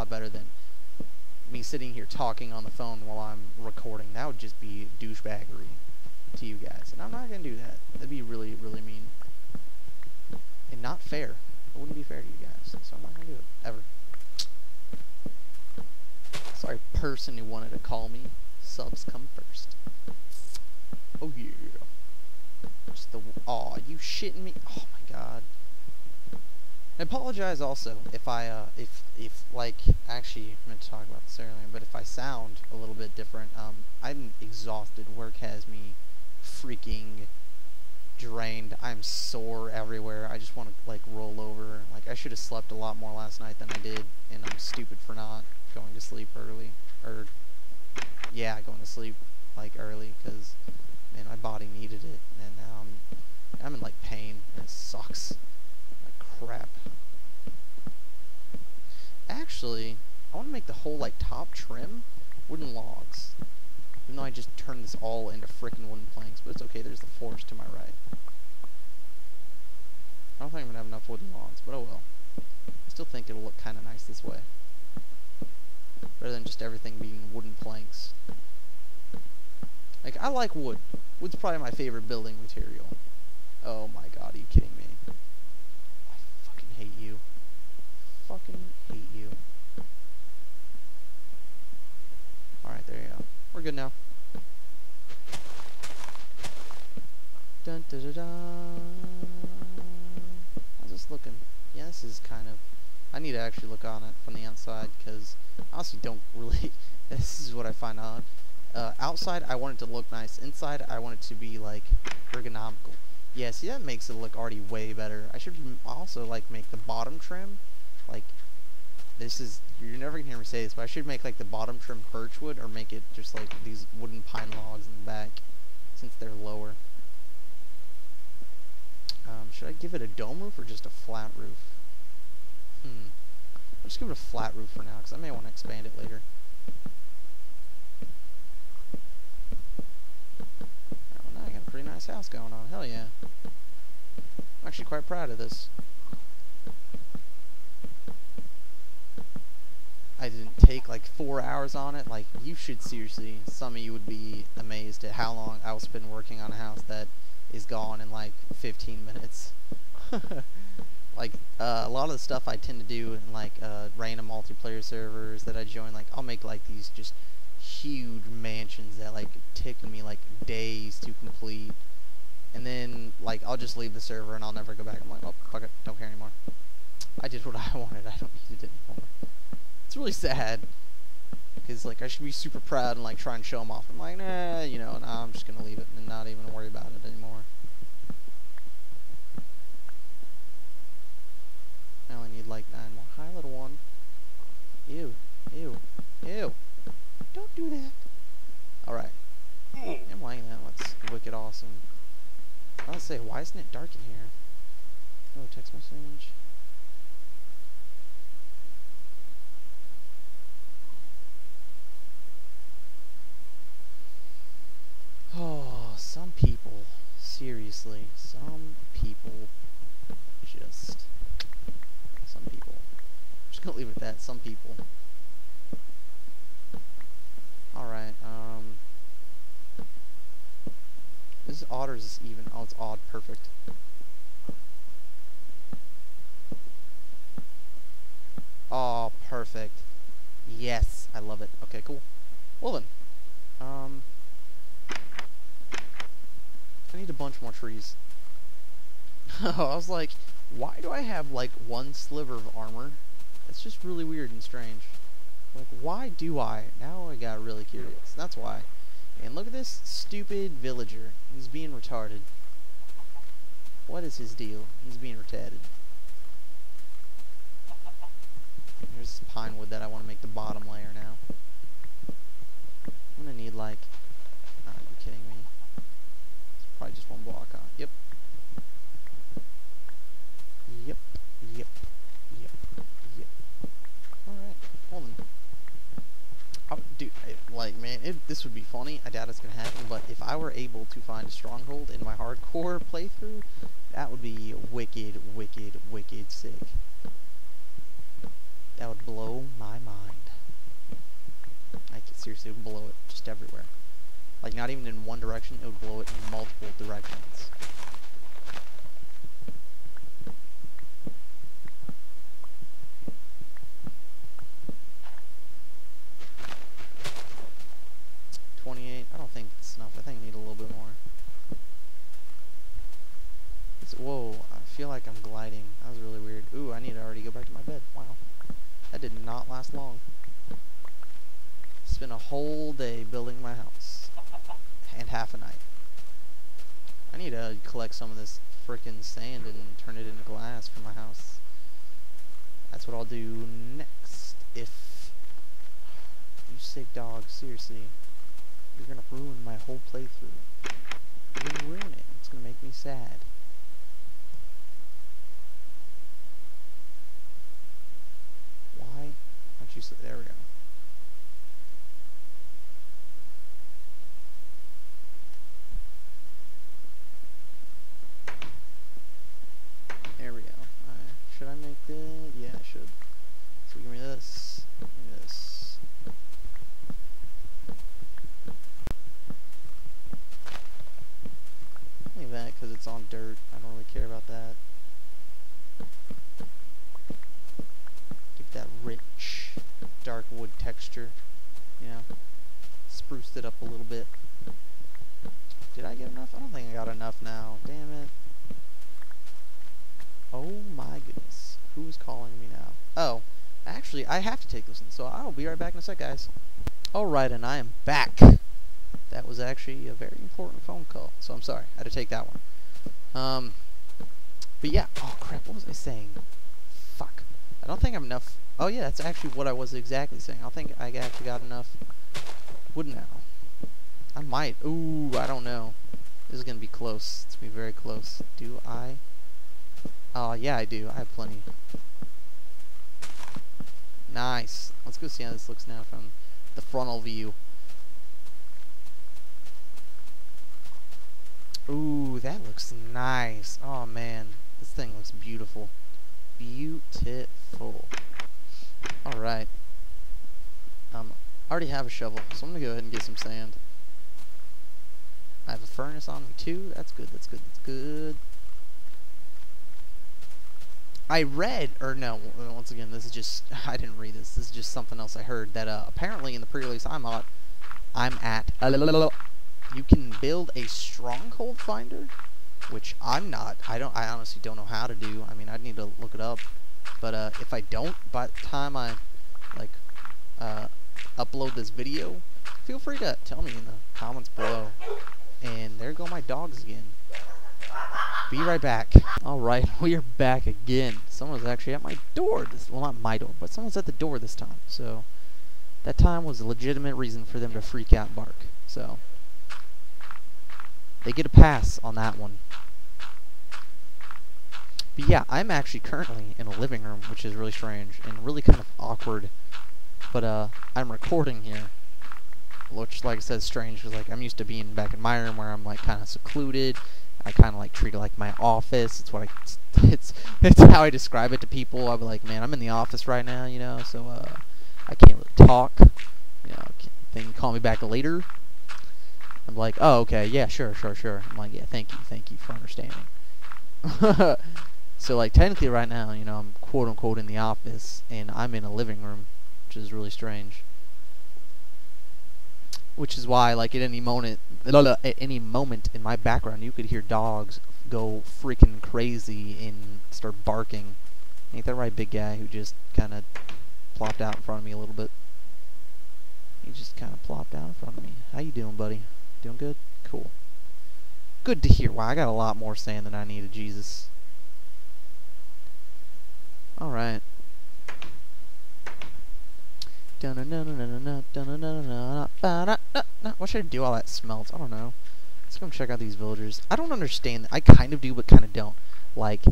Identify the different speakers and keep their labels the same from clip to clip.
Speaker 1: lot better than me sitting here talking on the phone while I'm recording. That would just be douchebaggery to you guys. And I'm not going to do that. That'd be really, really mean. And not fair. It wouldn't be fair to you guys. So I'm not going to do it. Ever. Sorry, person who wanted to call me. Subs come first. Oh, yeah. Just the... Aw, you shitting me? Oh, my God. I apologize also if I, uh, if, if, like, actually, I meant to talk about this earlier, but if I sound a little bit different, um, I'm exhausted. Work has me freaking drained. I'm sore everywhere. I just want to, like, roll over. Like, I should have slept a lot more last night than I did, and I'm stupid for not going to sleep early. Or, yeah, going to sleep, like, early, because, man, my body needed it, and now I'm, I'm in, like, pain, and it sucks crap. Actually, I want to make the whole, like, top trim wooden logs. Even though I just turned this all into frickin' wooden planks, but it's okay, there's the forest to my right. I don't think I'm gonna have enough wooden logs, but oh well. I still think it'll look kinda nice this way. Rather than just everything being wooden planks. Like, I like wood. Wood's probably my favorite building material. Oh my god, are you kidding me? hate you. Fucking hate you. Alright, there you go. We're good now. Dun da da da. How's this looking? Yeah, this is kind of... I need to actually look on it from the outside, because I honestly don't really... this is what I find odd. Uh, outside, I want it to look nice. Inside, I want it to be, like, ergonomical. Yeah, see that makes it look already way better. I should also like make the bottom trim like this is you're never gonna hear me say this, but I should make like the bottom trim birchwood or make it just like these wooden pine logs in the back since they're lower. Um, should I give it a dome roof or just a flat roof? Hmm. I'll just give it a flat roof for now because I may want to expand it later. Well, now I got a pretty nice house going on. Hell yeah. I'm actually quite proud of this. I didn't take like four hours on it. Like, you should seriously, some of you would be amazed at how long I will spend working on a house that is gone in like 15 minutes. like, uh, a lot of the stuff I tend to do in like uh, random multiplayer servers that I join, like, I'll make like these just huge mansions that like take me like days to complete. And then like I'll just leave the server and I'll never go back. I'm like, oh fuck it, don't care anymore. I did what I wanted. I don't need it anymore. It's really sad because like I should be super proud and like try and show them off. I'm like, nah, you know, nah, I'm just gonna leave it and not even worry about it anymore. I only need like nine more. Hi, little one. Ew, ew, ew. Don't do that. Alright. I'm liking that. That's wicked awesome. I was say, why isn't it dark in here? Oh, text message. Oh, some people. Seriously. Some people. Just. Some people. I'm just gonna leave it at that. Some people. Alright, um... This is odd or is this even? Oh, it's odd. Perfect. Oh, perfect. Yes, I love it. Okay, cool. Well then, um... I need a bunch more trees. I was like, why do I have, like, one sliver of armor? It's just really weird and strange. Like, why do I? Now I got really curious. That's why. And look at this stupid villager. He's being retarded. What is his deal? He's being retarded. Here's pine wood that I want to make the bottom layer now. I'm gonna need like... are you kidding me? It's probably just one block, huh? Yep. Yep. Yep. Yep. Yep. Alright. Hold on. Oh, dude, like, man, it, this would be funny. I doubt it's going to happen, but if I were able to find a stronghold in my hardcore playthrough, that would be wicked, wicked, wicked sick. That would blow my mind. seriously, it would blow it just everywhere. Like, not even in one direction, it would blow it in multiple directions. Twenty-eight. I don't think it's enough. I think I need a little bit more. It's, whoa! I feel like I'm gliding. That was really weird. Ooh, I need to already go back to my bed. Wow, that did not last long. Spent a whole day building my house, and half a night. I need to collect some of this freaking sand and turn it into glass for my house. That's what I'll do next. If you sick dog, seriously. You're gonna ruin my whole playthrough. You're gonna ruin it. It's gonna make me sad. Why aren't you there we go. There we go. Uh, should I make the yeah I should. So give me this. Give me this. Leave that because it's on dirt. I don't really care about that. Give that rich, dark wood texture. You know, spruced it up a little bit. Did I get enough? I don't think I got enough now. Damn it. Oh my goodness. Who is calling me now? Oh, actually, I have to take this one, so I'll be right back in a sec, guys. Alright, and I am back. That was actually a very important phone call, so I'm sorry. I had to take that one. Um, but yeah. Oh, crap. What was I saying? Fuck. I don't think I'm enough. Oh, yeah, that's actually what I was exactly saying. I think I actually got enough wood now. I might. Ooh, I don't know. This is going to be close. It's going to be very close. Do I? Oh, yeah, I do. I have plenty. Nice. Let's go see how this looks now from the frontal view. Ooh, that looks nice. Oh, man. This thing looks beautiful. Beautiful. Alright. Um, I already have a shovel, so I'm going to go ahead and get some sand. I have a furnace on me, too. That's good, that's good, that's good. I read, or no, once again, this is just, I didn't read this, this is just something else I heard, that uh, apparently in the pre-release I'm at, I'm at, you can build a stronghold finder, which I'm not, I don't, I honestly don't know how to do, I mean, I'd need to look it up, but uh, if I don't, by the time I, like, uh, upload this video, feel free to tell me in the comments below, and there go my dogs again. Be right back. Alright, we are back again. Someone's actually at my door. This, well, not my door, but someone's at the door this time. So, that time was a legitimate reason for them to freak out and bark. So, they get a pass on that one. But yeah, I'm actually currently in a living room, which is really strange and really kind of awkward. But, uh, I'm recording here. Which, like I said, strange because, like, I'm used to being back in my room where I'm, like, kind of secluded I kind of like treat it like my office. It's what I, it's, it's how I describe it to people. Be like, man, I'm in the office right now, you know, so uh, I can't really talk. You know, they can call me back later. I'm like, oh, okay, yeah, sure, sure, sure. I'm like, yeah, thank you, thank you for understanding. so like technically right now, you know, I'm quote unquote in the office, and I'm in a living room, which is really strange which is why like at any moment at any moment in my background you could hear dogs go freaking crazy and start barking. Ain't that right big guy who just kind of plopped out in front of me a little bit? He just kind of plopped out in front of me. How you doing buddy? Doing good? Cool. Good to hear. Wow I got a lot more sand than I needed Jesus. Alright what should I do all that smelts? I don't know. Let's go check out these villagers. I don't understand. I kind of do, but kind of don't. Like,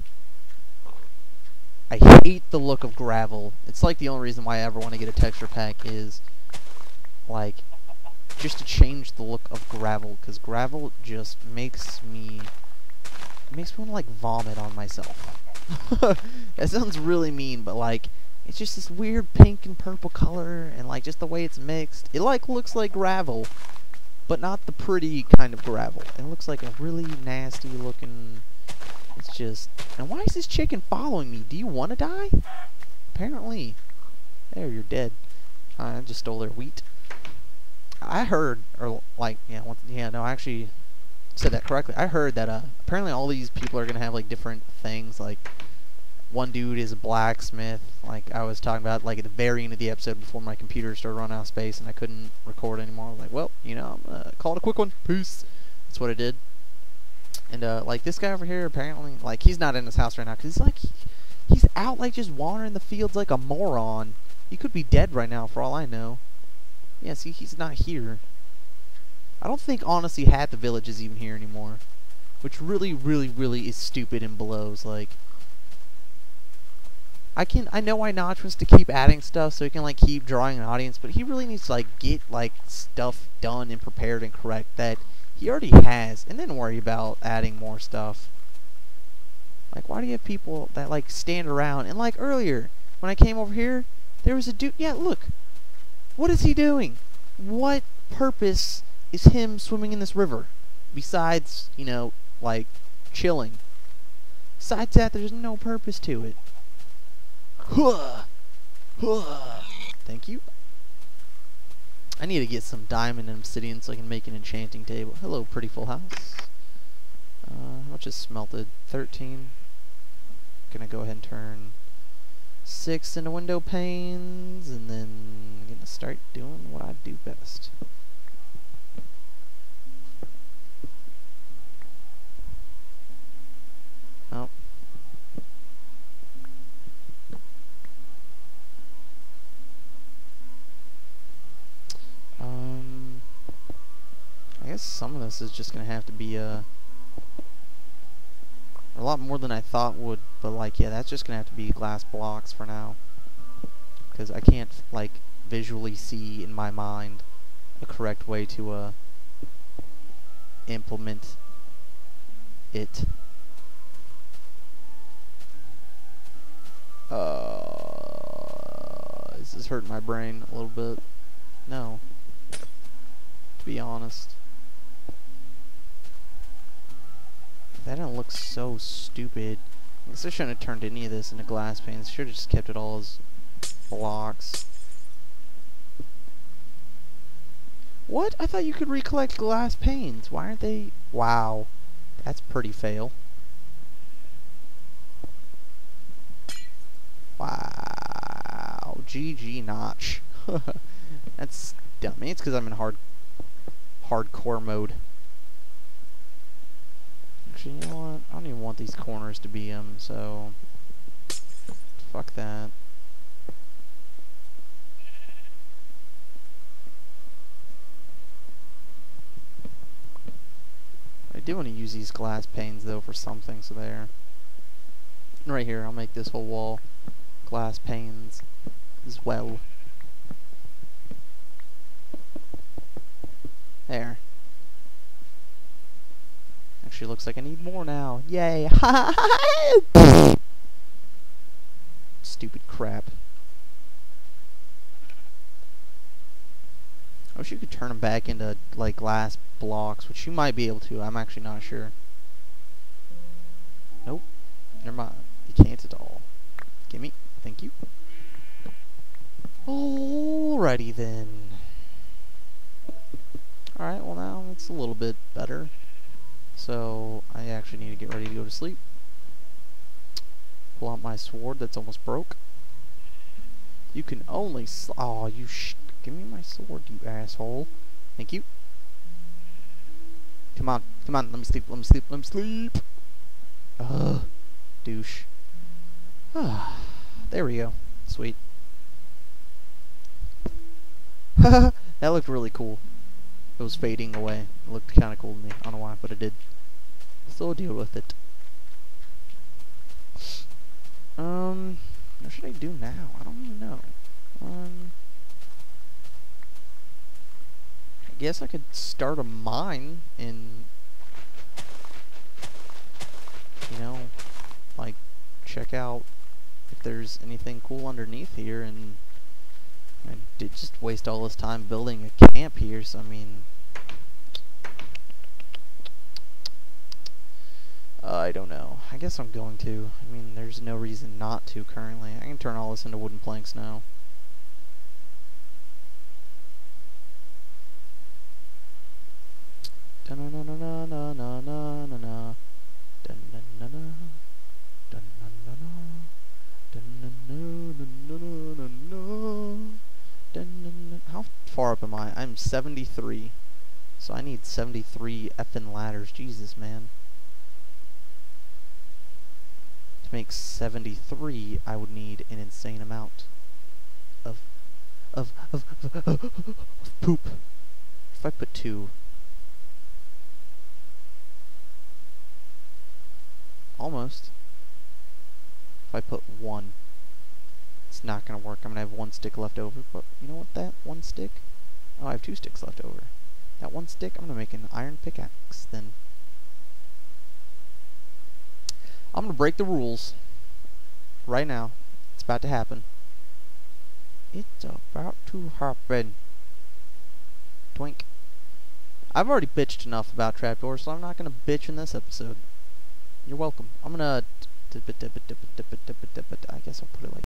Speaker 1: I hate the look of gravel. It's like the only reason why I ever want to get a texture pack is, like, just to change the look of gravel. Because gravel just makes me, makes me want to, like, vomit on myself. that sounds really mean, but, like, It's just this weird pink and purple color, and like just the way it's mixed. It like looks like gravel, but not the pretty kind of gravel. It looks like a really nasty looking. It's just. And why is this chicken following me? Do you want to die? Apparently. There, you're dead. I just stole their wheat. I heard, or like, yeah, yeah, no, I actually said that correctly. I heard that uh, apparently all these people are gonna have like different things. Like, one dude is a blacksmith. Like I was talking about, like at the very end of the episode before my computer started running out of space and I couldn't record anymore. I was like, well, you know, I'm gonna call it a quick one. Peace. That's what I did. And uh, like this guy over here, apparently, like he's not in his house right now because he's like, he, he's out like just wandering the fields like a moron. He could be dead right now for all I know. Yeah, see, he's not here. I don't think, honestly, half the village is even here anymore. Which really, really, really is stupid and blows. Like, I can, I know why Notch wants to keep adding stuff so he can, like, keep drawing an audience, but he really needs to, like, get, like, stuff done and prepared and correct that he already has, and then worry about adding more stuff. Like, why do you have people that, like, stand around, and, like, earlier, when I came over here, there was a dude, yeah, look, what is he doing? What purpose is him swimming in this river? Besides, you know, like, chilling. Besides that, there's no purpose to it. Thank you. I need to get some diamond and obsidian so I can make an enchanting table. Hello, pretty full house. Uh, how much is smelted? 13. Gonna go ahead and turn 6 into window panes, and then gonna start doing what I do best. Oh. Um, I some of this is just gonna have to be uh, a lot more than I thought would, but like, yeah, that's just gonna have to be glass blocks for now. Because I can't, like, visually see in my mind a correct way to, uh, implement it. Uh, is this hurting my brain a little bit? No. To be honest. That didn't look so stupid. I guess I shouldn't have turned any of this into glass panes. Should have just kept it all as blocks. What? I thought you could recollect glass panes. Why aren't they... Wow. That's pretty fail. Wow. GG Notch. That's dumb. It's because I'm in hard hardcore mode. Actually, you know what? I don't even want these corners to be them, so... Fuck that. I do want to use these glass panes, though, for something, so there. Right here, I'll make this whole wall glass panes as well. There. Actually looks like I need more now. Yay! Stupid crap. I wish you could turn them back into, like, glass blocks, which you might be able to. I'm actually not sure. Nope. Never mind. You can't at all. Gimme. Thank you. Alrighty then. Alright, well now it's a little bit better. So, I actually need to get ready to go to sleep. Pull out my sword that's almost broke. You can only sl- Oh, you sh- Give me my sword, you asshole. Thank you. Come on, come on, let me sleep, let me sleep, let me sleep! Ugh. Douche. Ah, there we go. Sweet. that looked really cool. It was fading away. It looked kind of cool to me. I don't know why, but it did. Still deal with it. Um, what should I do now? I don't even know. Um, I guess I could start a mine and, you know, like, check out if there's anything cool underneath here, and I did just waste all this time building a camp here, so I mean... Uh, I don't know. I guess I'm going to. I mean, there's no reason not to currently. I can turn all this into wooden planks now. How far up am I? I'm 73. So I need 73 effing ladders. Jesus, man. To make 73, I would need an insane amount of of of, of, of, poop. If I put two, almost. If I put one, it's not gonna work. I'm gonna have one stick left over. But you know what? That one stick. Oh, I have two sticks left over. That one stick, I'm gonna make an iron pickaxe then. I'm gonna break the rules right now. It's about to happen. It's about to happen. Twink. I've already bitched enough about trapdoors, so I'm not gonna bitch in this episode. You're welcome. I'm gonna. I guess I'll put it like.